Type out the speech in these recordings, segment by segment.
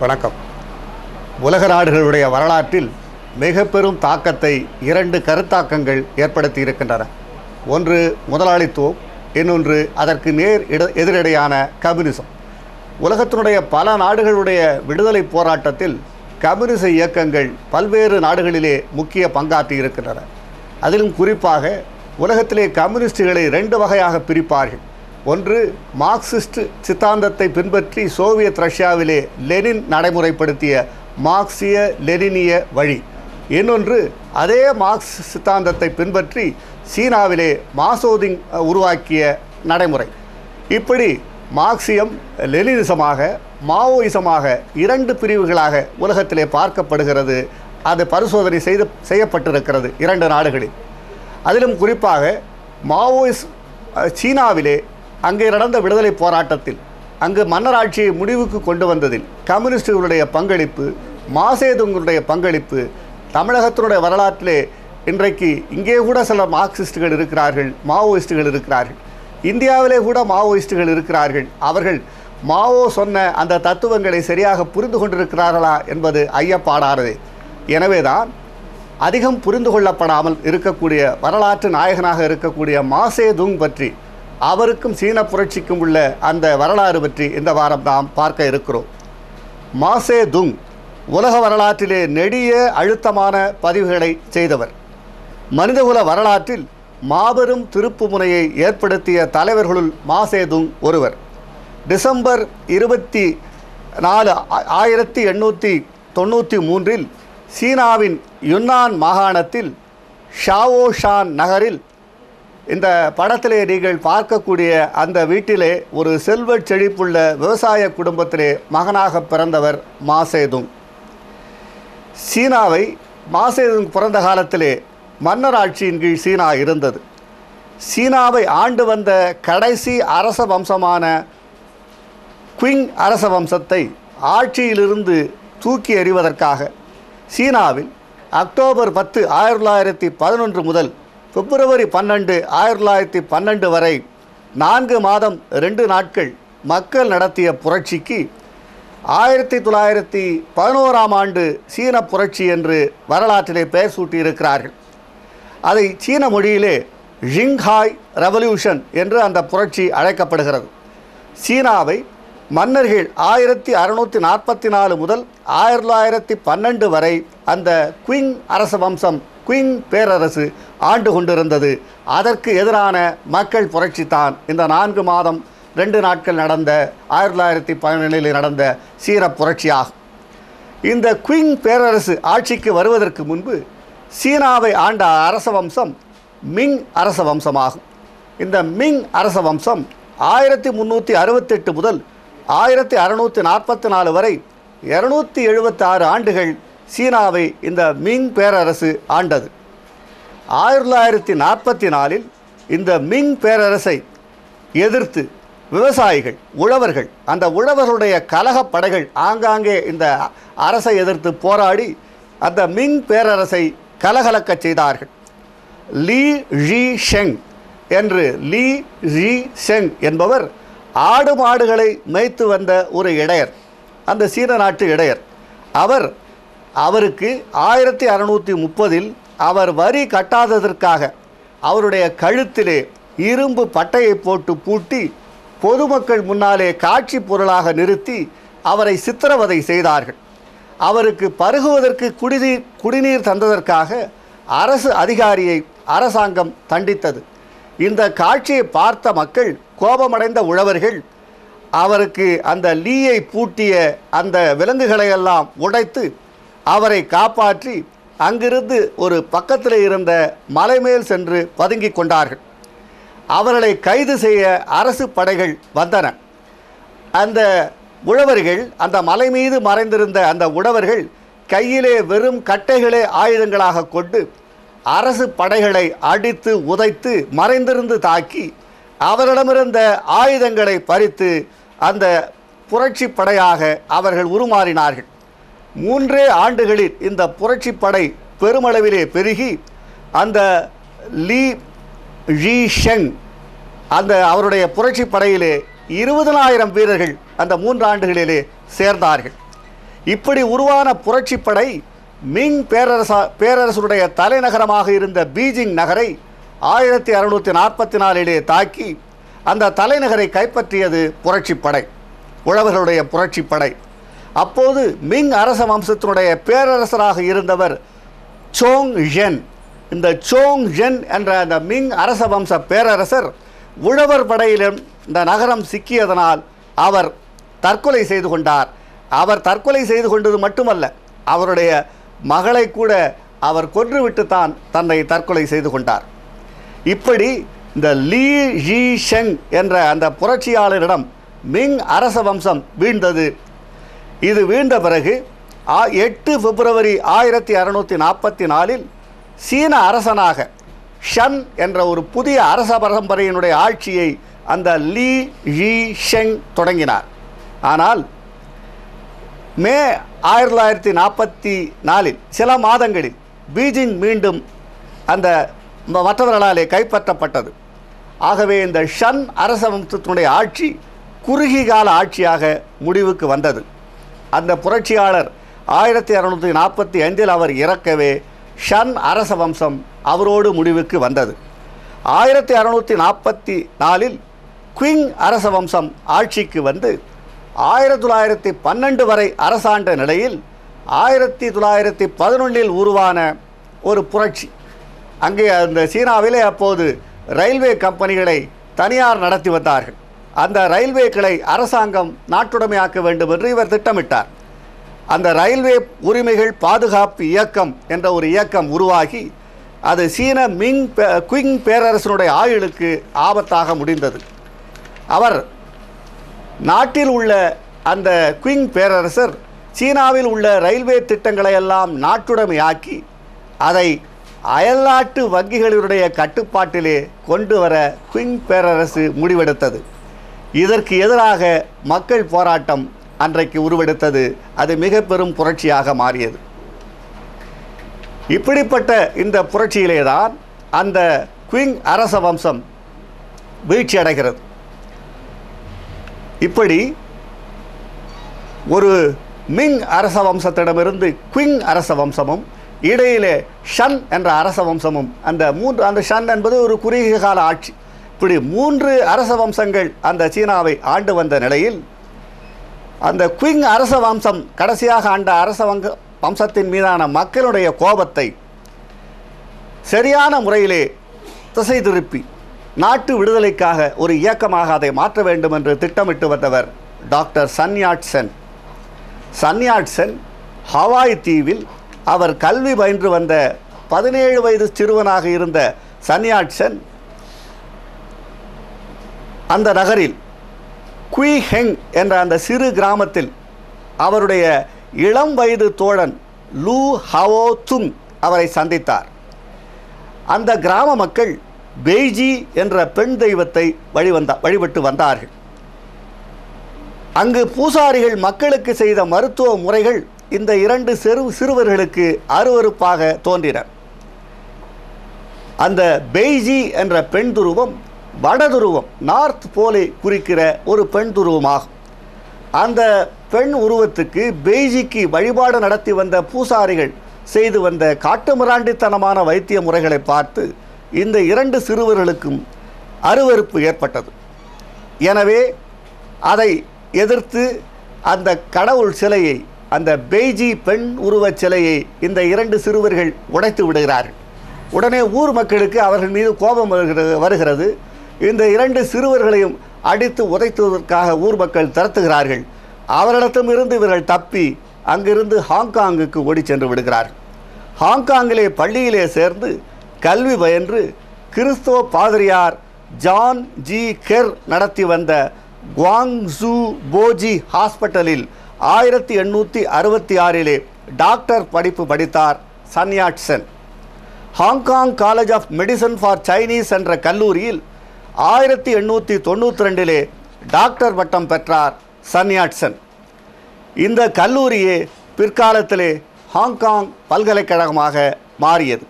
வணக்கம். உலக நாடுகளுடைய வரலாற்றில் மிக பெரும் தாக்கத்தை இரண்டு கருத்தாக்கங்கள் ஏற்படுத்தி இருக்கின்றன ஒன்று முதலாளித்துவம் இன்னொன்று அதற்கு நேர் இட எதிரடையான கம்யூனிசம். உலகத்தினுடைய பல நாடுகளுடைய விடுதலை போராட்டத்தில் கம்யூனிச இயக்கங்கள் பல்வேறு நாடுகளிலே முக்கிய பங்காற்றி இருக்கின்றன அதிலும் குறிப்பாக உலகத்திலே கம்யூனிஸ்டுகளை ரெண்டு வகையாக பிரிப்பார்கள். ஒன்று மார்க்சிஸ்ட் சித்தாந்தத்தை பின்பற்றி சோவியத் ரஷ்யாவிலே லெனின் நடைமுறைப்படுத்திய மார்க்சிய லெனினிய வழி. இன்னொன்று அதே மார்க்ஸ் சித்தாந்தத்தை பின்பற்றி சீனாவிலே மாசோதிங் உருவாக்கிய நடைமுறை. இப்படி மார்க்சியம் லெனினிசமாக மாவோயிசமாக இரண்டு பிரிவுகளாக உலகத்திலே பார்க்கப்படுகிறது. அது பரிசோதனை செய்து செய்யப்பட்டிருக்கிறது இரண்டு நாடுகளில். அதிலும் குறிப்பாக மாவோயிஸ் சீனாவிலே அங்கே நடந்த விடுதலை போராட்டத்தில் அங்கு மன்னராட்சியை முடிவுக்கு கொண்டு வந்ததில் கம்யூனிஸ்டுகளுடைய பங்களிப்பு மாசேதுங்களுடைய பங்களிப்பு தமிழகத்தினுடைய வரலாற்றிலே இன்றைக்கு இங்கே கூட சில மார்க்சிஸ்டுகள் இருக்கிறார்கள் மாவோயிஸ்டுகள் இருக்கிறார்கள் இந்தியாவிலே கூட மாவோயிஸ்டுகள் இருக்கிறார்கள். அவர்கள் மாவோ சொன்ன அந்த தத்துவங்களை சரியாக புரிந்து கொண்டிருக்கிறார்களா என்பது ஐயப்பாடானது. எனவேதான் அதிகம் புரிந்து கொள்ளப்படாமல் இருக்கக்கூடிய வரலாற்று நாயகனாக இருக்கக்கூடிய மாசே துங் பற்றி அவருக்கும் சீன புரட்சிக்கும் உள்ள அந்த வரலாறு பற்றி இந்த வாரம் நாம் பார்க்க இருக்கிறோம். மாசே துங் உலக வரலாற்றிலே நெடிய அழுத்தமான பதிவுகளை செய்தவர். மனிதகுல வரலாற்றில் மாபெரும் திருப்புமுனையை ஏற்படுத்திய தலைவர்களுள் மாசேதுங் ஒருவர். டிசம்பர் இருபத்தி நாலு ஆயிரத்தி எண்ணூற்றி தொண்ணூற்றி மூன்றில் சீனாவின் யுன்னான் மாகாணத்தில் ஷாவோஷான் நகரில் இந்த படத்திலே நீங்கள் பார்க்கக்கூடிய அந்த வீட்டிலே ஒரு செல்வ செழிப்புள்ள விவசாய குடும்பத்திலே மகனாக பிறந்தவர் மாசேதுங். சீனாவை மாசேதுங் பிறந்த காலத்திலே மன்னர் ஆட்சியின் கீழ் சீனா இருந்தது. சீனாவை ஆண்டு வந்த கடைசி அரச வம்சமான குயிங் அரச வம்சத்தை ஆட்சியிலிருந்து தூக்கி எறிவதற்காக சீனாவில் அக்டோபர் பத்து ஆயிரத்தி தொள்ளாயிரத்தி பதினொன்று முதல் பிப்ரவரி பன்னெண்டு ஆயிரத்தி தொள்ளாயிரத்தி பன்னெண்டு வரை நான்கு மாதம் ரெண்டு நாட்கள் மக்கள் நடத்திய புரட்சிக்கு ஆயிரத்தி தொள்ளாயிரத்தி பதினோராம் ஆண்டு சீன புரட்சி என்று வரலாற்றிலே பெயர் சூட்டியிருக்கிறார்கள் அதை சீன மொழியிலே ஷிங்ஹாய் ரெவல்யூஷன் என்று அந்த புரட்சி அழைக்கப்படுகிறது. சீனாவை மன்னர்கள் ஆயிரத்தி அறுநூற்றி நாற்பத்தி நாலு முதல் ஆயிரத்தி தொள்ளாயிரத்தி பன்னெண்டு வரை அந்த குயிங் அரச வம்சம் குயிங் பேரரசு ஆண்டு கொண்டிருந்தது. அதற்கு எதிரான மக்கள் புரட்சிதான் இந்த நான்கு மாதம் ரெண்டு நாட்கள் நடந்த ஆயிரத்தி தொள்ளாயிரத்தி பதினேழில் நடந்த சீர புரட்சியாகும். இந்த குயிங் பேரரசு ஆட்சிக்கு வருவதற்கு முன்பு சீனாவை ஆண்ட அரச வம்சம் மிங் அரச வம்சமாகும். இந்த மிங் அரச வம்சம் ஆயிரத்தி முந்நூற்றி அறுபத்தெட்டு முதல் ஆயிரத்தி அறுநூற்றி நாற்பத்தி நாலு வரை இரநூத்தி எழுபத்தாறு ஆண்டுகள் சீனாவை இந்த மிங் பேரரசு ஆண்டது. ஆயிரத்தி தொள்ளாயிரத்தி நாற்பத்தி நாலில் இந்த மிங் பேரரசை எதிர்த்து விவசாயிகள் உழவர்கள் அந்த உழவர்களுடைய கலகப் படைகள் ஆங்காங்கே இந்த அரசை எதிர்த்து போராடி அந்த மிங் பேரரசை கலகலக்கச் செய்தார்கள். லீ ஜி ஷெங் என்று லீ ஜி ஷெங் என்பவர் ஆடு மாடுகளை மேய்த்து வந்த ஒரு இடையர் அந்த சீன நாட்டு இடையர். அவர் அவருக்கு ஆயிரத்தி அறுநூற்றி முப்பதில் அவர் வரி கட்டாததற்காக அவருடைய கழுத்திலே இரும்பு பட்டையை போட்டு பூட்டி பொதுமக்கள் முன்னாலே காட்சி பொருளாக நிறுத்தி அவரை சித்திரவதை செய்தார்கள். அவருக்கு பருகுவதற்கு குடிநீர் குடிநீர் தந்ததற்காக அரசு அதிகாரியை அரசாங்கம் தண்டித்தது. இந்த காட்சியை பார்த்த மக்கள் கோபமடைந்த உழவர்கள் அவருக்கு அந்த லீயை பூட்டிய அந்த விலங்குகளையெல்லாம் உடைத்து அவரை காப்பாற்றி அங்கிருந்து ஒரு பக்கத்தில் இருந்த மலை மேல் சென்று பதுங்கிக் கொண்டார்கள். அவர்களை கைது செய்ய அரசு படைகள் வந்தன. அந்த உழவர்கள் அந்த மலை மீது மறைந்திருந்த அந்த உழவர்கள் கையிலே வெறும் கட்டைகளே ஆயுதங்களாக கொண்டு அரசு படைகளை அடித்து உதைத்து மறைந்திருந்து தாக்கி அவரிடமிருந்த ஆயுதங்களை பறித்து அந்த புரட்சி படையாக அவர்கள் உருமாறினார்கள். மூன்றே ஆண்டுகளில் இந்த புரட்சி படை பெருமளவிலே பெருகி அந்த லீ ஜி ஷெங் அந்த அவருடைய புரட்சி படையிலே இருபதனாயிரம் வீரர்கள் அந்த மூன்று ஆண்டுகளிலே சேர்ந்தார்கள். இப்படி உருவான புரட்சிப்படை மிங் பேரரசா பேரரசருடைய தலைநகரமாக இருந்த பீஜிங் நகரை ஆயிரத்தி அறுநூற்றி நாற்பத்தி நாலிலே தாக்கி அந்த தலைநகரை கைப்பற்றியது புரட்சிப்படை உழவர்களுடைய புரட்சிப்படை அப்போது மிங் அரச வம்சத்தினுடைய பேரரசராக இருந்தவர் சோங் ஜென். இந்த சோங் ஜென் என்ற அந்த மிங் அரச வம்ச பேரரசர் உழவர் படையிலும் இந்த நகரம் சிக்கியதனால் அவர் தற்கொலை செய்து கொண்டார். அவர் தற்கொலை செய்து கொண்டது மட்டுமல்ல அவருடைய மகளை கூட அவர் கொன்றுவிட்டு தான் தன்னை தற்கொலை செய்து கொண்டார். இப்படி இந்த லீ ஜி ஷெங் என்ற அந்த புரட்சியாளரிடம் மிங் அரச வம்சம் வீழ்ந்தது. இது வீழ்ந்த பிறகு ஆ- எட்டு பிப்ரவரி ஆயிரத்தி அறுநூற்றி நாற்பத்தி நாலில் சீன அரசனாக ஷன் என்ற ஒரு புதிய அரச பரம்பரையினுடைய ஆட்சியை அந்த லீ யி ஷெங் தொடங்கினார். ஆனால் மே ஆயிரத்தி தொள்ளாயிரத்தி நாற்பத்தி நாலில் சில மாதங்களில் பீஜிங் மீண்டும் அந்த மற்றவர்களாலே கைப்பற்றப்பட்டது. ஆகவே இந்த ஷன் அரச வம்சத்தினுடைய ஆட்சி குறுகிய கால ஆட்சியாக முடிவுக்கு வந்தது. அந்த புரட்சியாளர் ஆயிரத்தி அறுநூற்றி நாற்பத்தி ஐந்தில் அவர் இறக்கவே ஷன் அரச வம்சம் அவரோடு முடிவுக்கு வந்தது. ஆயிரத்தி அறுநூற்றி நாற்பத்தி நாலில் குயிங் அரச வம்சம் ஆட்சிக்கு வந்து ஆயிரத்தி தொள்ளாயிரத்தி பன்னெண்டு வரை அரசாண்ட நிலையில் ஆயிரத்தி தொள்ளாயிரத்தி பதினொன்றில் உருவான ஒரு புரட்சி. அங்கே அந்த சீனாவிலே அப்போது ரயில்வே கம்பெனிகளை தனியார் நடத்தி வந்தார்கள். அந்த ரயில்வேக்களை அரசாங்கம் நாட்டுடைமையாக்க வேண்டும் என்று இவர் திட்டமிட்டார். அந்த ரயில்வே உரிமைகள் பாதுகாப்பு இயக்கம் என்ற ஒரு இயக்கம் உருவாகி அது சீன மிங் பே- குயிங் பேரரசனுடைய ஆயுளுக்கு ஆபத்தாக முடிந்தது. அவர் நாட்டில் உள்ள அந்த குயிங் பேரரசர் சீனாவில் உள்ள ரயில்வே திட்டங்களை எல்லாம் நாட்டுடைமையாக்கி அதை அயல்நாட்டு வங்கிகளினுடைய கட்டுப்பாட்டிலே கொண்டு வர குயிங் பேரரசு முடிவெடுத்தது. இதற்கு எதிராக மக்கள் போராட்டம் அன்றைக்கு உருவெடுத்தது. அது மிக பெரும் புரட்சியாக மாறியது. இப்படிப்பட்ட இந்த புரட்சியிலே தான் அந்த குயிங் அரச வம்சம் வீழ்ச்சி அடைகிறது. இப்படி ஒரு மிங் அரச வம்சத்திடமிருந்து குயிங் அரச வம்சமும் இடையிலே ஷன் என்ற அரச வம்சமும் அந்த மூன்று அந்த ஷன் என்பது ஒரு குறுகிய கால ஆட்சி. இப்படி மூன்று அரச வம்சங்கள் அந்த சீனாவை ஆண்டு வந்த நிலையில் அந்த குயிங் அரச வம்சம் கடைசியாக ஆண்ட அரச வங்க வம்சத்தின் மீதான மக்களுடைய கோபத்தை சரியான முறையிலே திசை திருப்பி நாட்டு விடுதலைக்காக ஒரு இயக்கமாக அதை மாற்ற வேண்டும் என்று திட்டமிட்டு வந்தவர் doctor Sun Yat Sen Sun Yat Sen Hawaii தீவில் அவர் கல்வி பயின்று வந்த பதினேழு வயது சிறுவனாக இருந்த சன்யாட் சென் அந்த நகரில் குய் ஹெங் என்ற அந்த சிறு கிராமத்தில் அவருடைய இளம் வயது தோழன் லூ ஹவோ துங் அவரை சந்தித்தார். அந்த கிராம மக்கள் பெய்ஜி என்ற பெண் தெய்வத்தை வழிவந்த வழிபட்டு வந்தார்கள். அங்கு பூசாரிகள் மக்களுக்கு செய்த மருத்துவ முறைகள் இந்த இரண்டு சிறு சிறுவர்களுக்கு அருவருப்பாக தோன்றின. அந்த பெய்ஜி என்ற பெண் துருவம் வடதுருவம் நார்த் போலை குறிக்கிற ஒரு பெண் துருவமாகும். அந்த பெண் உருவத்துக்கு பெய்ஜிக்கு வழிபாடு நடத்தி வந்த பூசாரிகள் செய்து வந்த காட்டுமிராண்டித்தனமான வைத்திய முறைகளை பார்த்து இந்த இரண்டு சிறுவர்களுக்கும் அருவருப்பு ஏற்பட்டது. எனவே அதை எதிர்த்து அந்த கடவுள் சிலையை அந்த பெய்ஜி பெண் உருவச் சிலையை இந்த இரண்டு சிறுவர்கள் உடைத்து விடுகிறார்கள். உடனே ஊர் மக்களுக்கு அவர்கள் மீது கோபம் வருகிறது வருகிறது. இந்த இரண்டு சிறுவர்களையும் அடித்து உதைத்துவதற்காக ஊர் மக்கள் திரத்துகிறார்கள். அவரிடத்தும் இருந்து இவர்கள் தப்பி அங்கிருந்து ஹாங்காங்குக்கு ஓடி சென்று விடுகிறார் ஹாங்காங்கிலே பள்ளியிலே சேர்ந்து கல்வி பயின்று கிறிஸ்தவ பாதிரியார் ஜான் ஜி கெர் நடத்தி வந்த குவாங்ஸு போஜி ஹாஸ்பிட்டலில் ஆயிரத்தி எண்ணூற்றி அறுபத்தி ஆறிலே டாக்டர் படிப்பு படித்தார் Sun Yat Sen Hong Kong college of medicine for Chinese என்ற கல்லூரியில் ஆயிரத்தி எண்ணூற்றி தொண்ணூற்றி ரெண்டிலே டாக்டர் பட்டம் பெற்றார் சன்யாட்சன் இந்த கல்லூரியே பிற்காலத்திலே ஹாங்காங் பல்கலைக்கழகமாக மாறியது.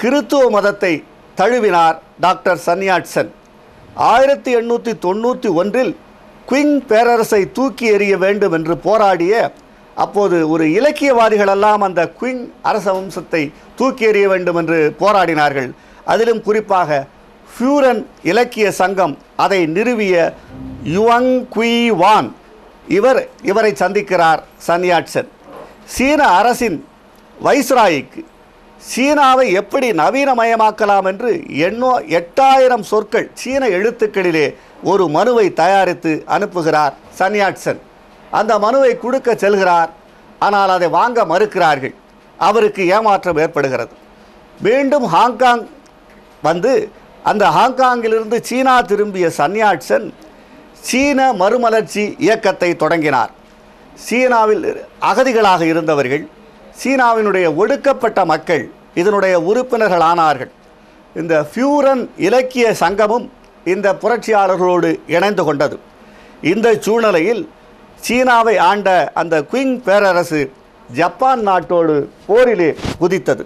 கிறித்துவ மதத்தை தழுவினார் டாக்டர் சன்யாட்சன் ஆயிரத்தி எண்ணூற்றி தொண்ணூற்றி ஒன்றில் குயிங் பேரரசை தூக்கி எறிய வேண்டும் என்று போராடிய அப்போது ஒரு இலக்கியவாதிகளெல்லாம் அந்த குயிங் அரச வம்சத்தை தூக்கி எறிய வேண்டும் என்று போராடினார்கள். அதிலும் குறிப்பாக ஃபியூரன் இலக்கிய சங்கம் அதை நிறுவிய யுவங் குய் வான். இவர் இவரை சந்திக்கிறார் சன்யாட்சன். சீன அரசின் வைஸ்ராய்க்கு சீனாவை எப்படி நவீனமயமாக்கலாம் என்று எண்ணோ எட்டாயிரம் சொற்கள் சீன எழுத்துக்களிலே ஒரு மனுவை தயாரித்து அனுப்புகிறார் சன்யாட்சன். அந்த மனுவை கொடுக்க செல்கிறார். ஆனால் அதை வாங்க மறுக்கிறார்கள். அவருக்கு ஏமாற்றம் ஏற்படுகிறது. மீண்டும் ஹாங்காங் வந்து அந்த ஹாங்காங்கிலிருந்து சீனா திரும்பிய சன்யாட்சன் சீன மறுமலர்ச்சி இயக்கத்தை தொடங்கினார். சீனாவில் அகதிகளாக இருந்தவர்கள் சீனாவினுடைய ஒடுக்கப்பட்ட மக்கள் இதனுடைய உறுப்பினர்கள் ஆனார்கள். இந்த ஃபியூரன் இலக்கிய சங்கமும் இந்த புரட்சியாளர்களோடு இணைந்து கொண்டது. இந்த சூழ்நிலையில் சீனாவை ஆண்ட அந்த குயிங் பேரரசு ஜப்பான் நாட்டோடு போரிலே குதித்தது.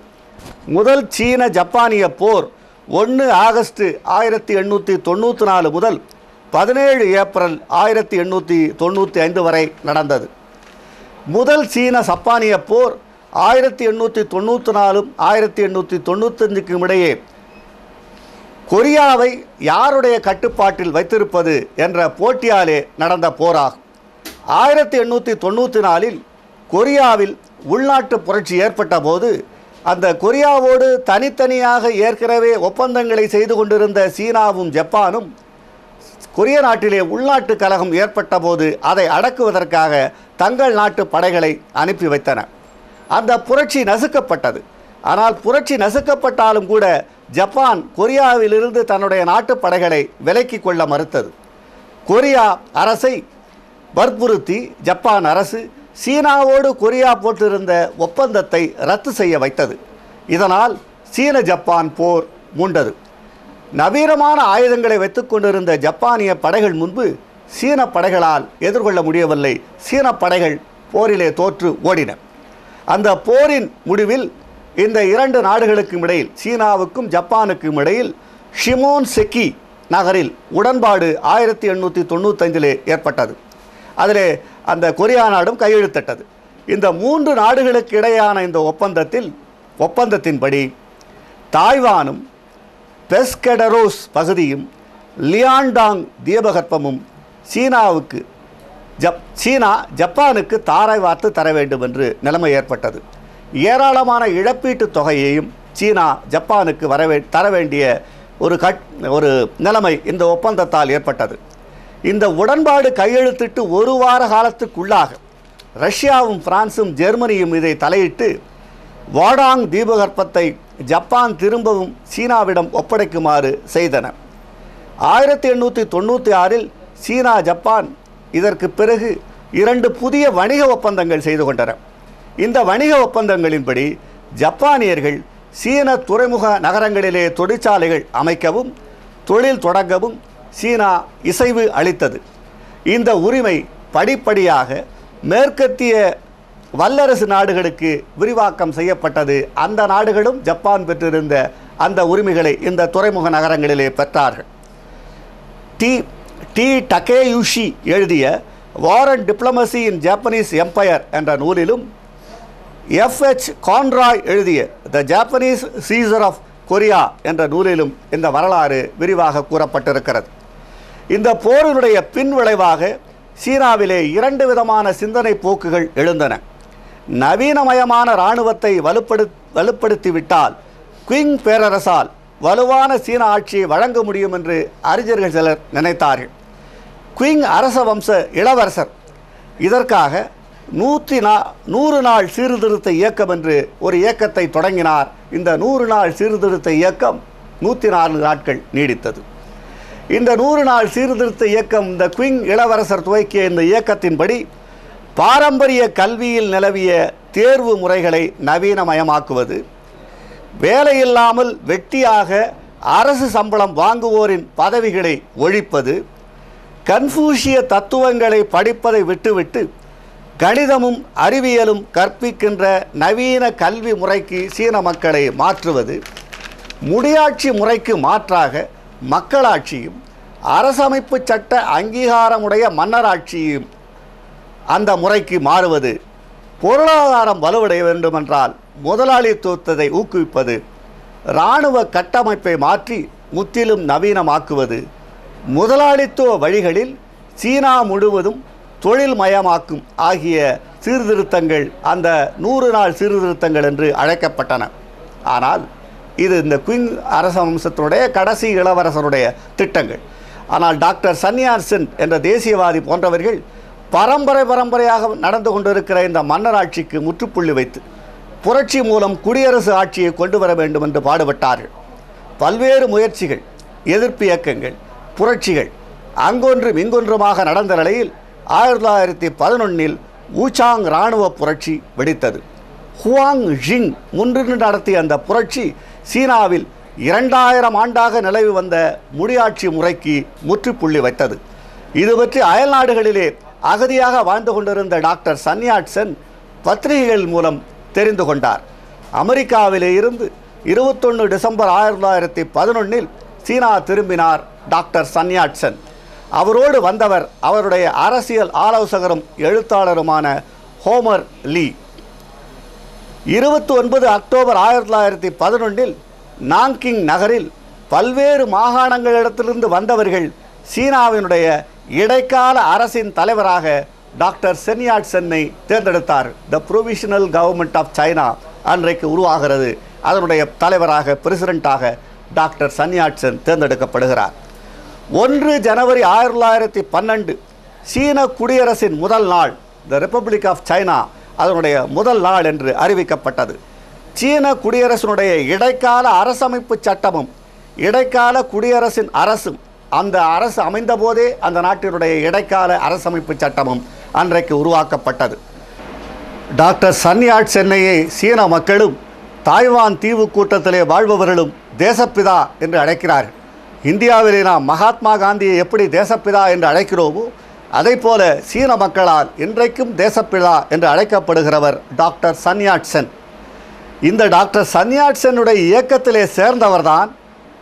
முதல் சீன ஜப்பானிய போர் ஒன்று ஆகஸ்ட் ஆயிரத்தி எண்ணூற்றி தொண்ணூற்றி நாலு முதல் பதினேழு ஏப்ரல் ஆயிரத்தி எண்ணூற்றி தொண்ணூற்றி ஐந்து வரை நடந்தது. முதல் சீன சப்பானிய போர் ஆயிரத்தி எண்ணூற்றி தொண்ணூற்றி நாலும் ஆயிரத்தி எண்ணூற்றி தொண்ணூத்தஞ்சுக்கும் இடையே கொரியாவை யாருடைய கட்டுப்பாட்டில் வைத்திருப்பது என்ற போட்டியாலே நடந்த போராகும். ஆயிரத்தி எண்ணூற்றி தொண்ணூற்றி நாலில் கொரியாவில் உள்நாட்டு புரட்சி ஏற்பட்ட போது அந்த கொரியாவோடு தனித்தனியாக ஏற்கனவே ஒப்பந்தங்களை செய்து கொண்டிருந்த சீனாவும் ஜப்பானும் கொரிய நாட்டிலே உள்நாட்டு கலகம் ஏற்பட்ட போது அதை அடக்குவதற்காக தங்கள் நாட்டு படைகளை அனுப்பி வைத்தன. அந்த புரட்சி நசுக்கப்பட்டது. ஆனால் புரட்சி நசுக்கப்பட்டாலும் கூட ஜப்பான் கொரியாவிலிருந்து தன்னுடைய நாட்டு படைகளை விலக்கி கொள்ள மறுத்தது. கொரியா அரசை வற்புறுத்தி ஜப்பான் அரசு சீனாவோடு கொரியா போட்டிருந்த ஒப்பந்தத்தை ரத்து செய்ய வைத்தது. இதனால் சீன ஜப்பான் போர் மூண்டது. நவீனமான ஆயுதங்களை வைத்துக்கொண்டிருந்த ஜப்பானிய படைகள் முன்பு சீன படைகளால் எதிர்கொள்ள முடியவில்லை. சீன படைகள் போரிலே தோற்று ஓடின. அந்த போரின் முடிவில் இந்த இரண்டு நாடுகளுக்கும் இடையில் சீனாவுக்கும் ஜப்பானுக்கும் இடையில் ஷிமோன் செக்கி நகரில் உடன்பாடு ஆயிரத்தி எண்ணூற்றி தொண்ணூத்தைந்திலே ஏற்பட்டது. அதிலே அந்த கொரியா நாடும் கையெழுத்திட்டது. இந்த மூன்று நாடுகளுக்கு இடையான இந்த ஒப்பந்தத்தில் ஒப்பந்தத்தின்படி தாய்வானும் பெஸ்கெடரோஸ் பகுதியும் லியாண்டாங் தீபகற்பமும் சீனாவுக்கு ஜப் சீனா ஜப்பானுக்கு தாராய் வார்த்து தர வேண்டும் என்று நிலைமை ஏற்பட்டது. ஏராளமான இழப்பீட்டுத் தொகையையும் சீனா ஜப்பானுக்கு வரவே தர வேண்டிய ஒரு கட் ஒரு நிலைமை இந்த ஒப்பந்தத்தால் ஏற்பட்டது. இந்த உடன்பாடு கையெழுத்திட்டு ஒரு வார காலத்துக்குள்ளாக ரஷ்யாவும் பிரான்சும் ஜெர்மனியும் இதை தலையிட்டு வாடாங் தீபகற்பத்தை ஜப்பான் திரும்பவும் சீனாவிடம் ஒப்படைக்குமாறு செய்தன. ஆயிரத்தி எண்ணூற்றி தொண்ணூற்றி ஆறில் சீனா ஜப்பான் இதற்கு பிறகு இரண்டு புதிய வணிக ஒப்பந்தங்கள் செய்து கொண்டன. இந்த வணிக ஒப்பந்தங்களின்படி ஜப்பானியர்கள் சீன துறைமுக நகரங்களிலே தொழிற்சாலைகள் அமைக்கவும் தொழில் தொடங்கவும் சீனா இசைவு அளித்தது. இந்த உரிமை படிப்படியாக மேற்கத்திய வல்லரசு நாடுகளுக்கு விரிவாக்கம் செய்யப்பட்டது. அந்த நாடுகளும் ஜப்பான் பெற்றிருந்த அந்த உரிமைகளை இந்த துறைமுக நகரங்களிலே பெற்றார்கள். டி டி டகேயுஷி எழுதிய war and diplomacy in Japanese empire என்ற நூலிலும் எஃப்ஹெச் கான்ராய் எழுதிய the Japanese seizure of Korea என்ற நூலிலும் இந்த வரலாறு விரிவாக கூறப்பட்டிருக்கிறது. இந்த போரினுடைய பின்விளைவாக சீனாவிலே இரண்டு விதமான சிந்தனை போக்குகள் எழுந்தன. நவீனமயமான இராணுவத்தை வலுப்படு வலுப்படுத்திவிட்டால் குயிங் பேரரசால் வலுவான சீன ஆட்சியை வழங்க முடியும் என்று அறிஞர்கள் சிலர் நினைத்தார்கள். குயிங் அரச வம்ச இளவரசர் இதற்காக நூற்றி நா நூறு நாள் சீர்திருத்த இயக்கம் என்று ஒரு இயக்கத்தை தொடங்கினார். இந்த நூறு நாள் சீர்திருத்த இயக்கம் நூற்றி நாலு நாட்கள் நீடித்தது. இந்த நூறு நாள் சீர்திருத்த இயக்கம் இந்த குயிங் இளவரசர் துவக்கிய இந்த இயக்கத்தின்படி பாரம்பரிய கல்வியில் நிலவிய தேர்வு முறைகளை நவீனமயமாக்குவது வேலையில்லாமல் வெட்டியாக அரசு சம்பளம் வாங்குவோரின் பதவிகளை ஒழிப்பது கன்ஃபூஷிய தத்துவங்களை படிப்பதை விட்டுவிட்டு கணிதமும் அறிவியலும் கற்பிக்கின்ற நவீன கல்வி முறைக்கு சீன மக்களை மாற்றுவது முடியாட்சி முறைக்கு மாற்றாக மக்களாட்சியும் அரசமைப்பு சட்ட அங்கீகாரமுடைய மன்னராட்சியும் அந்த முறைக்கு மாறுவது பொருளாதாரம் வலுவடைய வேண்டுமென்றால் முதலாளித்துவத்தை ஊக்குவிப்பது இராணுவ கட்டமைப்பை மாற்றி முற்றிலும் நவீனமாக்குவது முதலாளித்துவ வழிகளில் சீனா முழுவதும் தொழில் மயமாக்கும் ஆகிய சீர்திருத்தங்கள் அந்த நூறு நாள் சீர்திருத்தங்கள் என்று அழைக்கப்பட்டன. ஆனால் இது இந்த குயிங் அரச வம்சத்தினுடைய கடைசி இளவரசருடைய திட்டங்கள். ஆனால் டாக்டர் சன்யார்சன் என்ற தேசியவாதி போன்றவர்கள் பரம்பரை பரம்பரையாக நடந்து கொண்டிருக்கிற இந்த மன்னர் ஆட்சிக்கு முற்றுப்புள்ளி வைத்து புரட்சி மூலம் குடியரசு ஆட்சியை கொண்டு வர வேண்டும் என்று பாடுபட்டார்கள். பல்வேறு முயற்சிகள் எதிர்ப்பு இயக்கங்கள் புரட்சிகள் அங்கொன்றும் இங்கொன்றுமாக நடந்த நிலையில் ஆயிரத்தி தொள்ளாயிரத்தி பதினொன்னில் ஊச்சாங் இராணுவ புரட்சி வெடித்தது. ஹுவாங் ஜிங் முன்னின்று நடத்திய அந்த புரட்சி சீனாவில் இரண்டாயிரம் ஆண்டாக நிலவி வந்த முடியாட்சி முறைக்கு முற்றுப்புள்ளி வைத்தது. இது பற்றி அயல் நாடுகளிலே அகதியாக வாழ்ந்து கொண்டிருந்த டாக்டர் சன்யாட்சன் பத்திரிகைகள் மூலம் தெரிந்து கொண்டார். அமெரிக்காவிலே இருந்து இருபத்தொன்று டிசம்பர் ஆயிரத்தி தொள்ளாயிரத்தி பதினொன்னில் சீனா திரும்பினார் டாக்டர் சன்யாட்சன் அவரோடு வந்தவர் அவருடைய அரசியல் ஆலோசகரும் எழுத்தாளருமான ஹோமர் லீ. இருபத்தி ஒன்பது அக்டோபர் ஆயிரத்தி தொள்ளாயிரத்தி பதினொன்றில் நாங்கிங் நகரில் பல்வேறு மாகாணங்களிடத்திலிருந்து வந்தவர்கள் சீனாவினுடைய இடைக்கால அரசின் தலைவராக டாக்டர் சென்யாட் சென்னை தேர்ந்தெடுத்தார். The provisional government of China அன்றைக்கு உருவாகிறது. அதனுடைய தலைவராக பிரசிடெண்ட்டாக டாக்டர் சன்யாட்சன் தேர்ந்தெடுக்கப்படுகிறார். ஒன்று ஜனவரி ஆயிரத்தி தொள்ளாயிரத்தி பன்னெண்டு சீன குடியரசின் முதல் நாள் த ரிப்பப்ளிக் ஆஃப் சைனா அதனுடைய முதல் நாள் என்று அறிவிக்கப்பட்டது. சீன குடியரசினுடைய இடைக்கால அரசமைப்பு சட்டமும் இடைக்கால குடியரசின் அரசும் அந்த அரசு அமைந்தபோதே அந்த நாட்டினுடைய இடைக்கால அரசமைப்பு சட்டமும் அன்றைக்கு உருவாக்கப்பட்டது. டாக்டர் சன்யாட் சென்னையை சீன மக்களும் தாய்வான் தீவு கூட்டத்திலே வாழ்பவர்களும் தேசப்பிதா என்று அழைக்கிறார்கள். இந்தியாவிலே நாம் மகாத்மா காந்தியை எப்படி தேசப்பிதா என்று அழைக்கிறோமோ அதை போல சீன மக்களால் இன்றைக்கும் தேசப்பிழா என்று அழைக்கப்படுகிறவர் டாக்டர் சன்யாட்சன் இந்த டாக்டர் சன்யாட்சனுடைய இயக்கத்திலே சேர்ந்தவர்தான்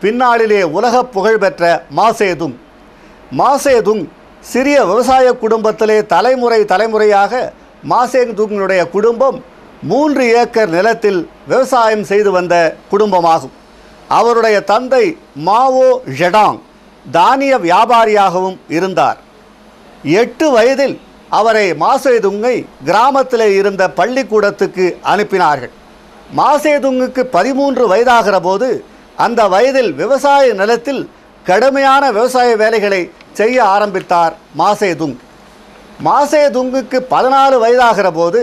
பின்னாளிலே உலக புகழ்பெற்ற மாசேதுங் மாசேதுங் சிறிய விவசாய குடும்பத்திலே தலைமுறை தலைமுறையாக மாசேதுங்கினுடைய குடும்பம் மூன்று ஏக்கர் நிலத்தில் விவசாயம் செய்து வந்த குடும்பமாகும். அவருடைய தந்தை மாவோ ஜெடாங் தானிய வியாபாரியாகவும் இருந்தார். எட்டு வயதில் அவரை மாசேதுங்கை கிராமத்தில் இருந்த பள்ளிக்கூடத்துக்கு அனுப்பினார்கள். மாசேதுங்குக்கு பதிமூன்று வயதாகிற போது அந்த வயதில் விவசாய நிலத்தில் கடுமையான விவசாய வேலைகளை செய்ய ஆரம்பித்தார் மாசேதுங். மாசேதுங்குக்கு பதினாலு வயதாகிற போது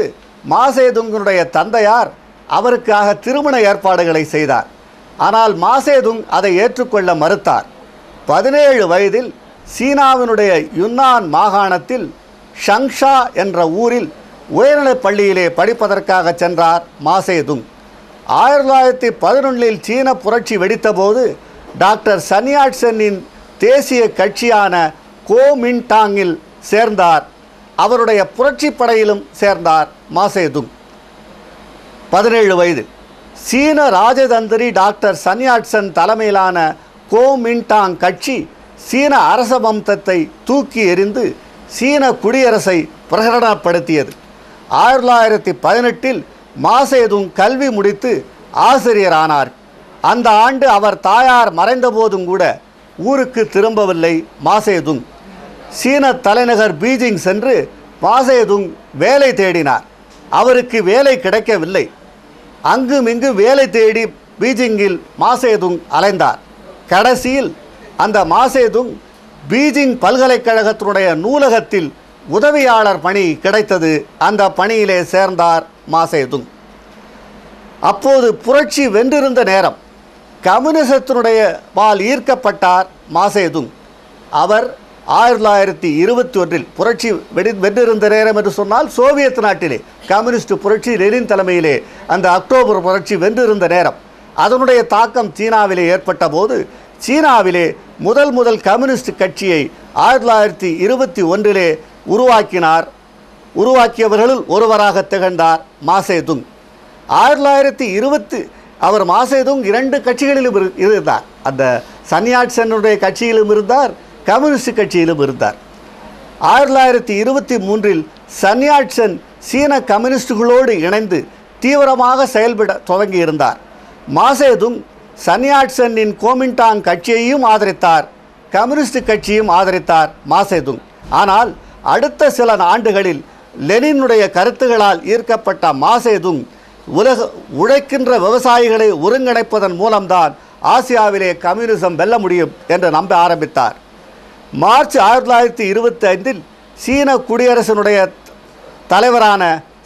மாசேதுங்கினுடைய தந்தையார் அவருக்காக திருமண ஏற்பாடுகளை செய்தார். ஆனால் மாசேதுங் அதை ஏற்றுக்கொள்ள மறுத்தார். பதினேழு வயதில் சீனாவினுடைய யுன்னான் மாகாணத்தில் ஷங்ஷா என்ற ஊரில் உயர்நிலைப் பள்ளியிலே படிப்பதற்காக சென்றார் மாசேதுங் ஆயிரத்தி தொள்ளாயிரத்தி பதினொன்றில் சீன புரட்சி வெடித்தபோது டாக்டர் சன்யாட் சென்னின் தேசிய கட்சியான கோமின்டாங்கில் சேர்ந்தார். அவருடைய புரட்சி படையிலும் சேர்ந்தார் மாசேதுங் பதினேழு வயது. சீன ராஜதந்திரி டாக்டர் சன்யாட்சன் தலைமையிலான கோமின்டாங் கட்சி சீன அரச வம்சத்தை தூக்கி எறிந்து சீன குடியரசை பிரகடனப்படுத்தியது. ஆயிரத்தி தொள்ளாயிரத்தி பதினெட்டில் மாசேதுங் கல்வி முடித்து ஆசிரியரானார். அந்த ஆண்டு அவர் தாயார் மறைந்தபோதும் கூட ஊருக்கு திரும்பவில்லை மாசேதுங் சீன தலைநகர் பீஜிங் சென்று மாசேதுங் வேலை தேடினார். அவருக்கு வேலை கிடைக்கவில்லை. அங்குமிங்கு வேலை தேடி பீஜிங்கில் மாசேதுங் அலைந்தார். கடைசியில் அந்த மாசேதுங் பீஜிங் பல்கலைக்கழகத்தினுடைய நூலகத்தில் உதவியாளர் பணி கிடைத்தது. அந்த பணியிலே சேர்ந்தார் மாசேதுங். அப்போது புரட்சி வென்றிருந்த நேரம் கம்யூனிசத்தினுடைய பால் ஈர்க்கப்பட்டார் மாசேதுங். அவர் ஆயிரத்தி தொள்ளாயிரத்தி இருபத்தி ஒன்றில் புரட்சி வெடி வென்றிருந்த நேரம் என்று சொன்னால் சோவியத் நாட்டிலே கம்யூனிஸ்ட் புரட்சி லெனின் தலைமையிலே அந்த அக்டோபர் புரட்சி வென்றிருந்த நேரம். அதனுடைய தாக்கம் சீனாவிலே ஏற்பட்ட போது சீனாவிலே முதல் முதல் கம்யூனிஸ்ட் கட்சியை ஆயிரத்தி தொள்ளாயிரத்தி இருபத்தி ஒன்றிலே உருவாக்கினார். உருவாக்கியவர்களுள் ஒருவராக திகழ்ந்தார் மாசேதுங். ஆயிரத்தி தொள்ளாயிரத்தி இருபத்தி அவர் மாசேதுங் இரண்டு கட்சிகளிலும் இரு- இருந்தார். அந்த சன்னியாட்சனுடைய கட்சியிலும் இருந்தார் கம்யூனிஸ்ட் கட்சியிலும் இருந்தார். ஆயிரத்தி தொள்ளாயிரத்தி இருபத்தி மூன்றில் சன்னியாட்சன் சீன கம்யூனிஸ்டுகளோடு இணைந்து தீவிரமாக செயல்பட தொடங்கியிருந்தார். மாசேதுங் சன்யாட்சனின் கோமிண்டாங் கட்சியையும் ஆதரித்தார். கம்யூனிஸ்ட் கட்சியும் ஆதரித்தார் மாசேதுங். ஆனால் அடுத்த சில ஆண்டுகளில் லெனினுடைய கருத்துகளால் ஈர்க்கப்பட்ட மாசேதுங் உலக உழைக்கின்ற விவசாயிகளை ஒருங்கிணைப்பதன் மூலம்தான் ஆசியாவிலே கம்யூனிசம் வெல்ல முடியும் என்று நம்ப ஆரம்பித்தார். மார்ச் ஆயிரத்தி தொள்ளாயிரத்தி இருபத்தி ஐந்தில் சீன குடியரசினுடைய தலைவரான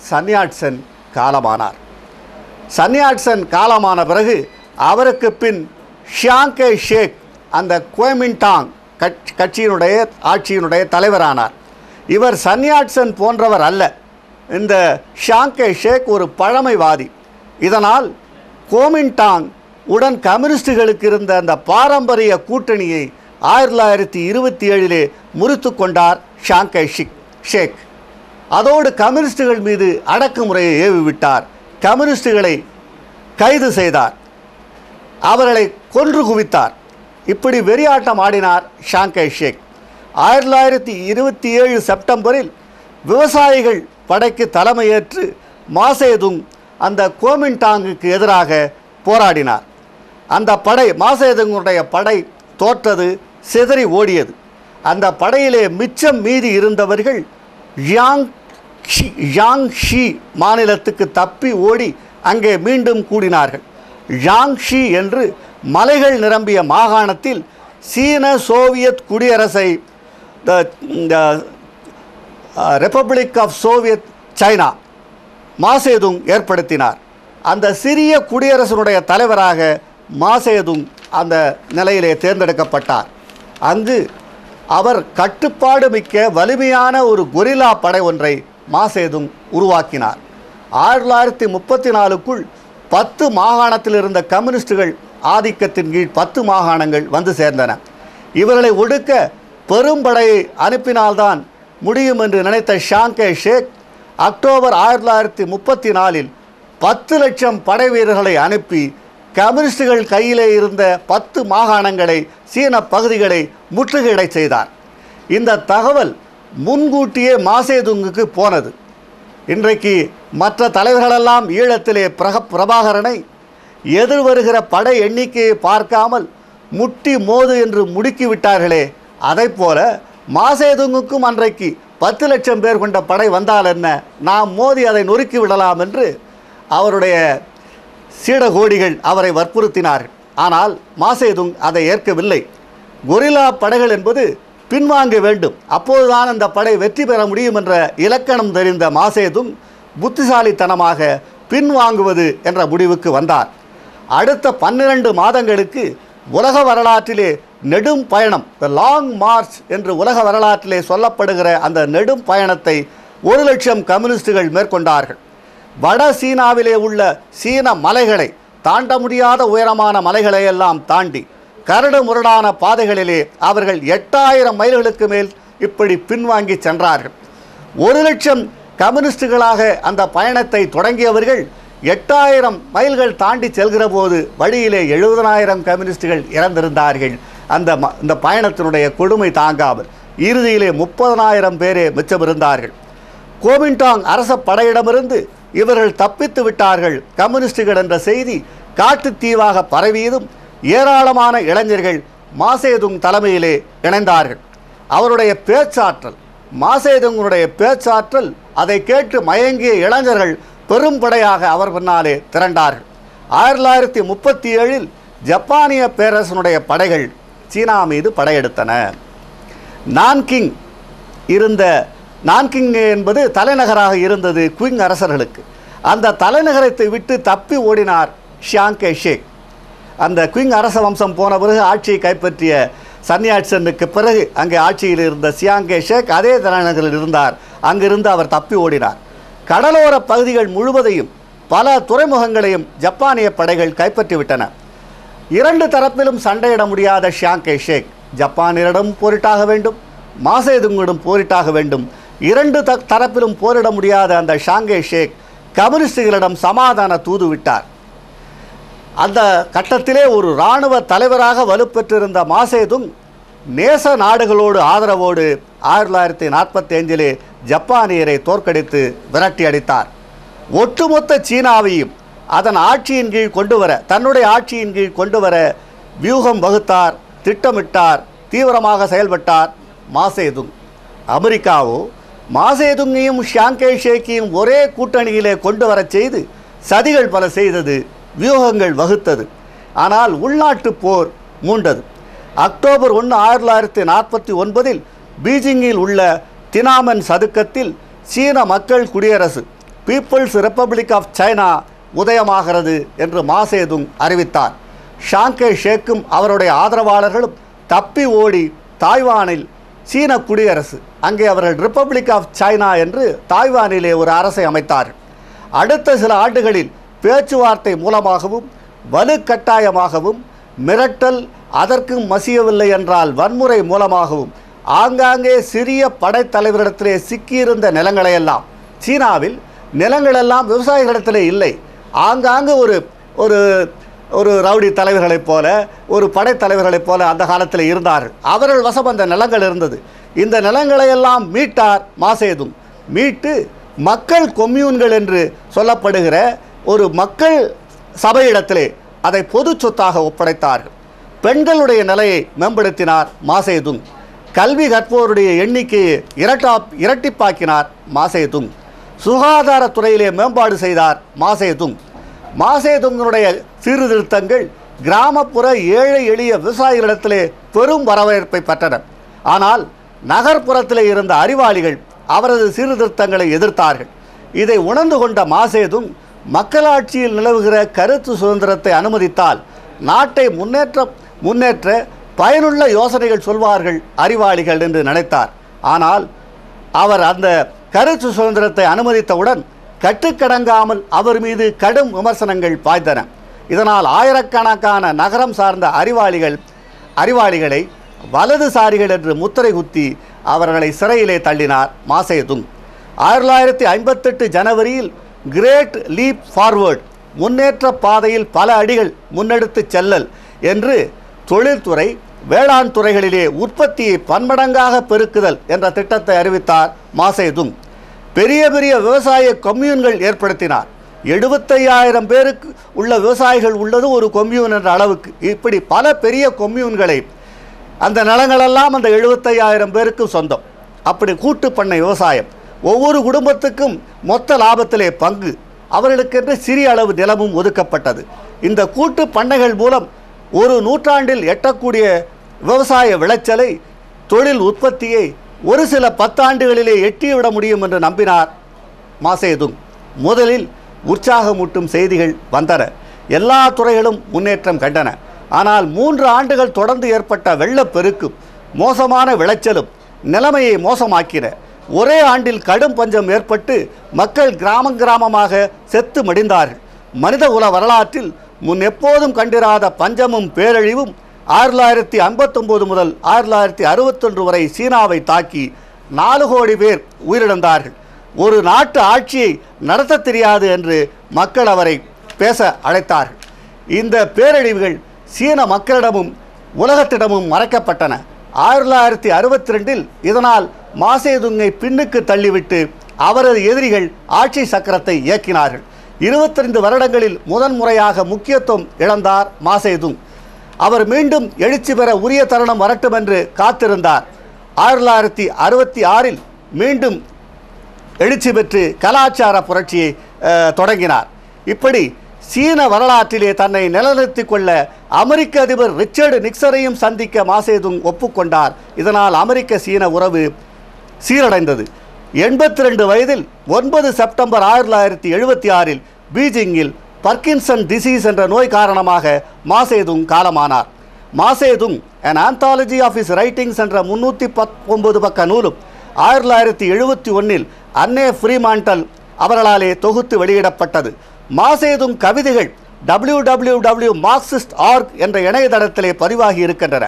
சன்யாட்சன் காலமானார். சன்யாட்சன் காலமான பிறகு அவருக்கு பின் ஷியாங்கே ஷேக் அந்த குவமின்டாங் கட்சி கட்சியினுடைய ஆட்சியினுடைய தலைவரானார். இவர் சன்யாட்சன் போன்றவர் அல்ல. இந்த ஷாங்கே ஷேக் ஒரு பழமைவாதி. இதனால் கோமின்டாங் உடன் கம்யூனிஸ்டுகளுக்கு இருந்த அந்த பாரம்பரிய கூட்டணியை ஆயிரத்தி தொள்ளாயிரத்தி இருபத்தி ஏழிலே முறித்து கொண்டார் ஷாங்கே ஷிக் ஷேக். அதோடு கம்யூனிஸ்டுகள் மீது அடக்குமுறையை ஏவிவிட்டார். கம்யூனிஸ்டுகளை கைது செய்தார். அவர்களை கொன்று குவித்தார். இப்படி வெறியாட்டம் ஆடினார் ஷாங்கை ஷேக். ஆயிரத்தி தொள்ளாயிரத்தி இருபத்தி ஏழு செப்டம்பரில் விவசாயிகள் படைக்கு தலைமையேற்று மாசேதுங் அந்த கோமின்டாங்குக்கு எதிராக போராடினார். அந்த படை மாசேதுங்குடைய படை தோற்றது சிதறி ஓடியது. அந்த படையிலே மிச்சம் மீதி இருந்தவர்கள் யாங் ஷி யாங் ஷி மாநிலத்துக்கு தப்பி ஓடி அங்கே மீண்டும் கூடினார்கள். ஜாங்ஷி என்று மலைகள் நிரம்பிய மாகாணத்தில் சீன Soviet குடியரசை the republic of Soviet China Mao Tse tung ஏற்படுத்தினார். அந்த சிறிய குடியரசனுடைய தலைவராக மாசேதுங் அந்த நிலையிலே தேர்ந்தெடுக்கப்பட்டார். அங்கு அவர் கட்டுப்பாடு மிக்க வலிமையான ஒரு கொரில்லா படை ஒன்றை மாசேதுங் உருவாக்கினார். ஆயிரத்தி தொள்ளாயிரத்தி முப்பத்தி நாலுக்குள் பத்து மாகாணத்தில் இருந்த கம்யூனிஸ்டுகள் ஆதிக்கத்தின் கீழ் பத்து மாகாணங்கள் வந்து சேர்ந்தன. இவர்களை ஒடுக்க பெரும்படையை அனுப்பினால்தான் முடியும் என்று நினைத்த ஷாங்கே ஷேக் அக்டோபர் ஆயிரத்தி தொள்ளாயிரத்தி முப்பத்தி நாலில் பத்து லட்சம் படை வீரர்களை அனுப்பி கம்யூனிஸ்டுகள் கையிலே இருந்த பத்து மாகாணங்களை சீன பகுதிகளை முற்றுகையிடை செய்தார். இந்த தகவல் முன்கூட்டியே மாசேதுங்குக்கு போனது. இன்றைக்கு மற்ற தலைவர்களெல்லாம் ஈழத்திலே பிரக பிரபாகரனை எதிர் வருகிற படை எண்ணிக்கையை பார்க்காமல் முட்டி மோது என்று முடுக்கி விட்டார்களே. அதைப் போல மாசேதுங்குக்கும் அன்றைக்கு பத்து லட்சம் பேர் கொண்ட படை வந்தால் என்ன? நாம் மோதி அதை நொறுக்கி விடலாம் என்று அவருடைய சீடகோடிகள் அவரை வற்புறுத்தினார்கள் ஆனால் மாசேதுங் அதை ஏற்கவில்லை. கொரில்லா படைகள் என்பது பின்வாங்க வேண்டும். அப்போதுதான் அந்த படை வெற்றி பெற முடியும் என்ற இலக்கணம் தெரிந்த மாசேதுங் புத்திசாலித்தனமாக பின்வாங்குவது என்ற முடிவுக்கு வந்தார். அடுத்த பன்னிரண்டு மாதங்களுக்கு உலக வரலாற்றிலே நெடும் பயணம் த லாங் மார்ச் என்று உலக வரலாற்றிலே சொல்லப்படுகிற அந்த நெடும் பயணத்தை ஒரு லட்சம் கம்யூனிஸ்டுகள் மேற்கொண்டார்கள். வட சீனாவிலே உள்ள சீன மலைகளை தாண்ட முடியாத உயரமான மலைகளை எல்லாம் தாண்டி கரடு முரடான பாதைகளிலே அவர்கள் எட்டாயிரம் மைல்களுக்கு மேல் இப்படி பின்வாங்கி சென்றார்கள். ஒரு லட்சம் கம்யூனிஸ்டுகளாக அந்த பயணத்தை தொடங்கியவர்கள் எட்டாயிரம் மைல்கள் தாண்டி செல்கிற போது வழியிலே எழுபதனாயிரம் கம்யூனிஸ்டுகள் இறந்திருந்தார்கள். அந்த ம- இந்த பயணத்தினுடைய கொடுமை தாங்காமல் இறுதியிலே முப்பதனாயிரம் பேரே மிச்சமிருந்தார்கள். கோவிண்டாங் அரச படையிடமிருந்து இவர்கள் தப்பித்து விட்டார்கள். கம்யூனிஸ்டுகள் என்ற செய்தி காட்டுத்தீவாக பரவியதும் ஏராளமான இளைஞர்கள் மாசேதுங் தலைமையிலே இணைந்தார்கள். அவருடைய பேச்சாற்றல் மாசேதுங்கனுடைய பேச்சாற்றல் அதை கேட்டு மயங்கிய இளைஞர்கள் பெரும்படையாக அவர் பின்னாலே திரண்டார்கள். ஆயிரத்தி தொள்ளாயிரத்தி முப்பத்தி ஏழில் ஜப்பானிய பேரரசனுடைய படைகள் சீனா மீது படையெடுத்தன. நான்கிங் இருந்த நான்கிங் என்பது தலைநகராக இருந்தது குயிங் அரசர்களுக்கு. அந்த தலைநகரத்தை விட்டு தப்பி ஓடினார் ஷியாங்கே ஷேக் அந்த குயிங் அரச வம்சம் போன பிறகு ஆட்சியை கைப்பற்றிய சன்னியாட்சனுக்கு பிறகு அங்கே ஆட்சியில் இருந்த சியாங்கே ஷேக் அதே தலைநகரில் இருந்தார். அங்கிருந்து அவர் தப்பி ஓடினார். கடலோர பகுதிகள் முழுவதையும் பல துறைமுகங்களையும் ஜப்பானிய படைகள் கைப்பற்றிவிட்டன. இரண்டு தரப்பிலும் சண்டையிட முடியாத ஷியாங்கே ஷேக் ஜப்பானியரிடம் போரிட்டாக வேண்டும் மாசேதுங்கிடம் போரிட்டாக வேண்டும். இரண்டு த தரப்பிலும் போரிட முடியாத அந்த ஷாங்கே ஷேக் கம்யூனிஸ்டுகளிடம் சமாதான தூது விட்டார். அந்த கட்டத்திலே ஒரு இராணுவ தலைவராக வலுப்பெற்றிருந்த மாசேதுங் நேச நாடுகளோடு ஆதரவோடு ஆயிரத்தி தொள்ளாயிரத்தி நாற்பத்தி ஐந்திலே ஜப்பானியரை தோற்கடித்து விரட்டி அடித்தார். ஒட்டுமொத்த சீனாவையும் அதன் ஆட்சியின் கீழ் கொண்டு வர தன்னுடைய ஆட்சியின் கீழ் கொண்டு வர வியூகம் வகுத்தார் திட்டமிட்டார் தீவிரமாக செயல்பட்டார் மாசேதுங் அமெரிக்காவோ மாசேதுங்கையும் ஷாங்கே ஷேக்கையும் ஒரே கூட்டணியிலே கொண்டு வரச் செய்து சதிகள் பல செய்தது வியூகங்கள் வகுத்தது. ஆனால் உள்நாட்டுப் போர் மூண்டது. அக்டோபர் ஒன்று ஆயிரத்தி தொள்ளாயிரத்தி நாற்பத்தி ஒன்பதில் பீஜிங்கில் உள்ள தினாமன் சதுக்கத்தில் சீன மக்கள் குடியரசு பீப்புள்ஸ் ரிப்பப்ளிக் ஆஃப் சைனா உதயமாகிறது என்று மாசேதுங் அறிவித்தார். ஷாங்கே ஷேக்கும் அவருடைய ஆதரவாளர்களும் தப்பி ஓடி தாய்வானில் சீன குடியரசு அங்கே அவர்கள் ரிப்பப்ளிக் ஆஃப் சைனா என்று தாய்வானிலே ஒரு அரசை அமைத்தார் அடுத்த சில ஆண்டுகளில் பேச்சுவார்த்தை மூலமாகவும் வலுக்கட்டாயமாகவும் மிரட்டல் அதற்கும் மசியவில்லை என்றால் வன்முறை மூலமாகவும் ஆங்காங்கே சிறிய படைத்தலைவரிடத்திலே சிக்கியிருந்த நிலங்களையெல்லாம் சீனாவில் நிலங்களெல்லாம் விவசாயிகளிடத்திலே இல்லை. ஆங்காங்கு ஒரு ஒரு ஒரு ரவுடி தலைவர்களைப் போல ஒரு படைத்தலைவர்களைப் போல அந்த காலத்தில் இருந்தார்கள் அவர்கள் வசம் அந்த நிலங்கள் இருந்தது. இந்த நிலங்களையெல்லாம் மீட்டார் மாசேதும். மீட்டு மக்கள் கொம்யூன்கள் என்று சொல்லப்படுகிற ஒரு மக்கள் சபையிடத்திலே அதை பொது சொத்தாக ஒப்படைத்தார்கள். பெண்களுடைய நிலையை மேம்படுத்தினார் மாசேதுங் கல்வி கற்போருடைய எண்ணிக்கையை இரட்டா இரட்டிப்பாக்கினார் மாசேதுங் சுகாதாரத்துறையிலே மேம்பாடு செய்தார் மாசேதுங் மாசேதுங்கனுடைய சீர்திருத்தங்கள் கிராமப்புற ஏழை எளிய விவசாயிகளிடத்திலே பெரும் வரவேற்பை பெற்றன. ஆனால் நகர்ப்புறத்திலே இருந்த அறிவாளிகள் அவரது சீர்திருத்தங்களை எதிர்த்தார்கள். இதை உணர்ந்து கொண்ட மாசேதுங் மக்களாட்சியில் நிலவுகிற கருத்து சுதந்திரத்தை அனுமதித்தால் நாட்டை முன்னேற்ற முன்னேற்ற பயனுள்ள யோசனைகள் சொல்வார்கள் அறிவாளிகள் என்று நினைத்தார். ஆனால் அவர் அந்த கருத்து சுதந்திரத்தை அனுமதித்தவுடன் கட்டுக்கடங்காமல் அவர் மீது கடும் விமர்சனங்கள் பாய்ந்தன. இதனால் ஆயிரக்கணக்கான நகரம் சார்ந்த அறிவாளிகள் அறிவாளிகளை வலதுசாரிகள் என்று முத்திரை குத்தி அவர்களை சிறையிலே தள்ளினார் மாசேதுங். ஆயிரத்தி தொள்ளாயிரத்தி ஐம்பத்தெட்டு ஜனவரியில் கிரேட் லீப் ஃபார்வர்ட் முன்னேற்ற பாதையில் பல அடிகள் முன்னெடுத்துச் செல்லல் என்று தொழில்துறை வேளாண் துறைகளிலே உற்பத்தியை பன்மடங்காக பெருக்குதல் என்ற திட்டத்தை அறிவித்தார் மாசேதுங் பெரிய பெரிய விவசாய கொம்யூன்கள் ஏற்படுத்தினார். எழுபத்தையாயிரம் பேருக்கு உள்ள விவசாயிகள் உள்ளது ஒரு கொம்யூன் என்ற அளவுக்கு. இப்படி பல பெரிய கொம்யூன்களை அந்த நிலங்களெல்லாம் அந்த எழுபத்தையாயிரம் பேருக்கு சொந்தம். அப்படி கூட்டு பண்ணை விவசாயம். ஒவ்வொரு குடும்பத்துக்கும் மொத்த லாபத்திலே பங்கு. அவர்களுக்கென்று சிறிய அளவு நிலமும் ஒதுக்கப்பட்டது. இந்த கூட்டு பண்ணைகள் மூலம் ஒரு நூற்றாண்டில் எட்டக்கூடிய விவசாய விளைச்சலை தொழில் உற்பத்தியை ஒரு சில பத்தாண்டுகளிலே எட்டிவிட முடியும் என்று நம்பினார் மாசேதுங். முதலில் உற்சாகமூட்டும் செய்திகள் வந்தன. எல்லா துறைகளும் முன்னேற்றம் கண்டன. ஆனால் மூன்று ஆண்டுகள் தொடர்ந்து ஏற்பட்ட வெள்ளப்பெருக்கும் மோசமான விளைச்சலும் நிலைமையை மோசமாக்கின. ஒரே ஆண்டில் கடும் பஞ்சம் ஏற்பட்டு மக்கள் கிராமம் கிராமமாக செத்து மடிந்தார்கள். மனித உல வரலாற்றில் முன் எப்போதும் கண்டிராத பஞ்சமும் பேரழிவும் ஆயிரத்தி தொள்ளாயிரத்தி ஐம்பத்தொம்போது முதல் ஆயிரத்தி தொள்ளாயிரத்தி அறுபத்தொன்று வரை சீனாவை தாக்கி நாலு கோடி பேர் உயிரிழந்தார்கள். ஒரு நாட்டு ஆட்சியை நடத்த தெரியாது என்று மக்கள் அவரை பேச அழைத்தார்கள். இந்த பேரழிவுகள் சீன மக்களிடமும் உலகத்திடமும் மறைக்கப்பட்டன. ஆயிரத்தி தொள்ளாயிரத்தி அறுபத்தி ரெண்டில் இதனால் மாசேதுங்கை பின்னுக்கு தள்ளிவிட்டு அவரது எதிரிகள் ஆட்சி சக்கரத்தை இயக்கினார்கள். இருபத்தைந்து வருடங்களில் முதன்முறையாக முக்கியத்துவம் இழந்தார் மாசேதுங். அவர் மீண்டும் எழுச்சி பெற உரிய தருணம் வரட்டும் என்று காத்திருந்தார். ஆயிரத்தி தொள்ளாயிரத்தி அறுபத்தி ஆறில் மீண்டும் எழுச்சி பெற்று கலாச்சார புரட்சியை தொடங்கினார். இப்படி சீன வரலாற்றிலே தன்னை நிலநிறுத்திக் கொள்ள அமெரிக்க அதிபர் ரிச்சர்டு நிக்சரையும் சந்திக்க மாசேதுங் ஒப்புக்கொண்டார். இதனால் அமெரிக்க சீன உறவு சீரடைந்தது. எண்பத்தி ரெண்டு வயதில் ஒன்பது செப்டம்பர் ஆயிரத்தி தொள்ளாயிரத்தி எழுபத்தி ஆறில் பீஜிங்கில் பர்கின்சன் டிசீஸ் என்ற நோய் காரணமாக மாசேதுங் காலமானார். Mao Tse tung an anthology of his writings என்ற முன்னூற்றி பத்தொன்பது பக்க நூலும் ஆயிரத்தி தொள்ளாயிரத்தி எழுபத்தி ஒன்றில் அன்னே ஃப்ரீமாண்டல் அவர்களாலே தொகுத்து வெளியிடப்பட்டது. மாசேதுங் கவிதைகள் W W W Marxist org என்ற இணையதளத்திலே பதிவாகி இருக்கின்றன.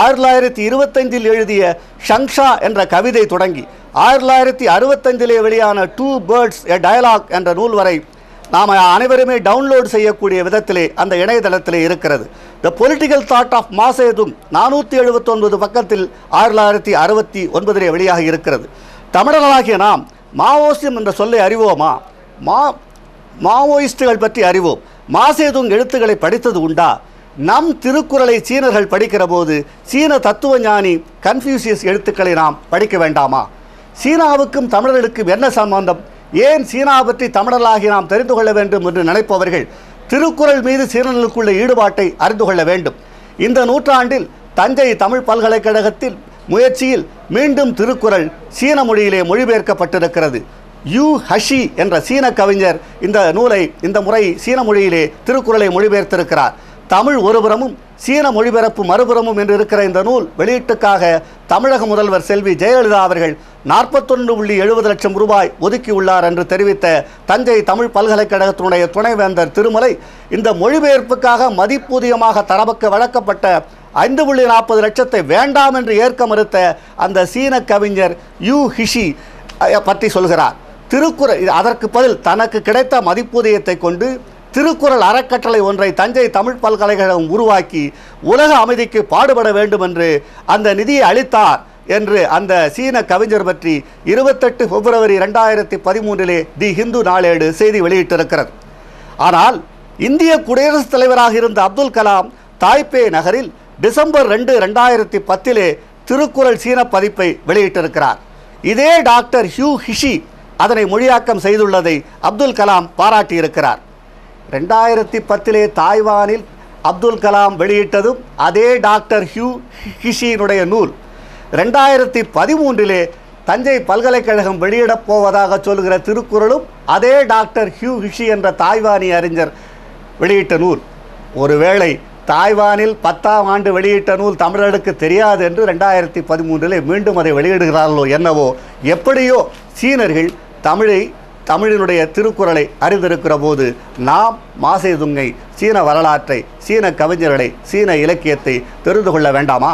ஆயிரத்தி தொள்ளாயிரத்தி இருபத்தஞ்சில் எழுதிய ஷங்ஷா என்ற கவிதை தொடங்கி ஆயிரத்தி தொள்ளாயிரத்தி அறுபத்தஞ்சிலே வெளியான டூ பேர்ட்ஸ் எ டயலாக் என்ற நூல் வரை நாம் அனைவருமே டவுன்லோட் செய்யக்கூடிய விதத்திலே அந்த இணையதளத்திலே இருக்கிறது. The political thought of Mao Tse tung நானூற்றி எழுபத்தொன்பது பக்கத்தில் ஆயிரத்தி தொள்ளாயிரத்தி அறுபத்தி ஒன்பதிலே வெளியாக இருக்கிறது. தமிழர்களாகிய நாம் மாவோசியம் என்ற சொல்லை அறிவோமா? மா மாவோயிஸ்டுகள் பற்றி அறிவோம். மாசேதுங் எழுத்துக்களை படித்தது உண்டா? நம் திருக்குறளை சீனர்கள் படிக்கிற போது சீன தத்துவ ஞானி கன்ஃபியூசியஸ் எழுத்துக்களை நாம் படிக்க வேண்டாமா? சீனாவுக்கும் தமிழர்களுக்கும் என்ன சம்பந்தம்? ஏன் சீனா பற்றி தமிழர்களாகி நாம் தெரிந்து கொள்ள வேண்டும் என்று நினைப்பவர்கள் திருக்குறள் மீது சீனர்களுக்குள்ள ஈடுபாட்டை அறிந்து கொள்ள வேண்டும். இந்த நூற்றாண்டில் தஞ்சை தமிழ் பல்கலைக்கழகத்தில் முயற்சியில் மீண்டும் திருக்குறள் சீன மொழியிலே மொழிபெயர்க்கப்பட்டிருக்கிறது. யூ ஹஷி என்ற சீன கவிஞர் இந்த நூலை இந்த முறை சீன மொழியிலே திருக்குறளை மொழிபெயர்த்திருக்கிறார். தமிழ் ஒருபுறமும் சீன மொழிபெயர்ப்பு மறுபுறமும் என்று இருக்கிற இந்த நூல் வெளியீட்டுக்காக தமிழக முதல்வர் செல்வி ஜெயலலிதா அவர்கள் நாற்பத்தொன்று புள்ளி எழுபது லட்சம் ரூபாய் ஒதுக்கியுள்ளார் என்று தெரிவித்த தஞ்சை தமிழ் பல்கலைக்கழகத்தினுடைய துணைவேந்தர் திருமலை இந்த மொழிபெயர்ப்புக்காக மதிப்பூதியமாக தரவுக்கு வழங்கப்பட்ட ஐந்து புள்ளி நாற்பது லட்சத்தை வேண்டாம் என்று ஏற்க மறுத்த அந்த சீன கவிஞர் யூ ஹிஷி பற்றி சொல்கிறார். திருக்குறள் இது அதற்கு பதில் தனக்கு கிடைத்த மதிப்பூதியத்தை கொண்டு திருக்குறள் அறக்கட்டளை ஒன்றை தஞ்சை தமிழ் பல்கலைக்கழகம் உருவாக்கி உலக அமைதிக்கு பாடுபட வேண்டும் என்று அந்த நிதியை அளித்தார் என்று அந்த சீன கவிஞர் பற்றி இருபத்தெட்டு பிப்ரவரி ரெண்டாயிரத்தி பதிமூன்றிலே தி ஹிந்து நாளேடு செய்தி வெளியிட்டிருக்கிறது. ஆனால் இந்திய குடியரசுத் தலைவராக இருந்த அப்துல் கலாம் தாய்பே நகரில் டிசம்பர் ரெண்டு ரெண்டாயிரத்தி பத்திலே திருக்குறள் சீன பதிப்பை வெளியிட்டிருக்கிறார். இதே டாக்டர் ஹியூ ஹிஷி அதனை மொழியாக்கம் செய்துள்ளதை அப்துல் கலாம் பாராட்டியிருக்கிறார். ரெண்டாயிரத்தி பத்திலே தாய்வானில் அப்துல் கலாம் வெளியிட்டதும் அதே டாக்டர் ஹியூ ஹிஷியினுடைய நூல். ரெண்டாயிரத்தி பதிமூன்றிலே தஞ்சை பல்கலைக்கழகம் வெளியிடப் போவதாக சொல்கிற திருக்குறளும் அதே டாக்டர் ஹியூ ஹிஷி என்ற தாய்வானி அறிஞர் வெளியிட்ட நூல். ஒருவேளை தாய்வானில் பத்தாம் ஆண்டு வெளியிட்ட நூல் தமிழர்களுக்கு தெரியாது என்று ரெண்டாயிரத்தி பதிமூன்றிலே மீண்டும் அதை வெளியிடுகிறார்களோ என்னவோ எப்படியோ சீனர்கள் தமிழை தமிழினுடைய திருக்குறளை அறிந்திருக்கிற போது நாம் மாசேதுங்கை சீன வரலாற்றை சீன கவிஞர்களை சீன இலக்கியத்தை தெரிந்து கொள்ள வேண்டாமா?